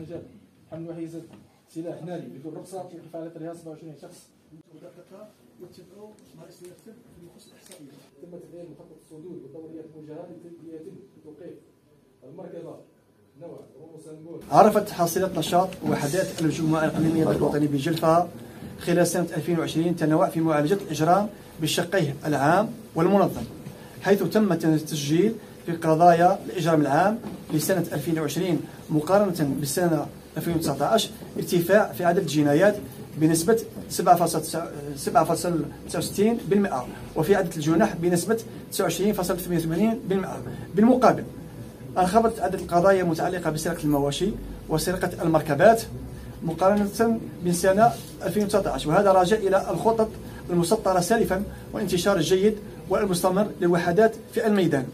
في مجال حمل وحيزة سلاح ناري. بدون رخصة وقف على طريقها 27 شخص ودققها واتبعوا ما يكتب في نصوص الاحصائيات. تم تفعيل مخطط الصدود والدوريات الموجهة ليتم توقيف المركبة. روموسانجول عرفت حاصلة نشاط وحدات الجمعية الإقليمية الوطني بجلفة خلال سنة 2020 تنوع في معالجة الإجرام بشقيه العام والمنظم حيث تم التسجيل في قضايا الإجرام العام لسنة 2020 مقارنة بالسنة 2019 ارتفاع في عدد الجنايات بنسبة 7.69% وفي عدد الجنح بنسبة 29.88% بالمقابل انخفضت عدد القضايا المتعلقة بسرقة المواشي وسرقة المركبات مقارنة بسنة 2019 وهذا راجع إلى الخطط المسطرة سالفا والانتشار الجيد والمستمر للوحدات في الميدان.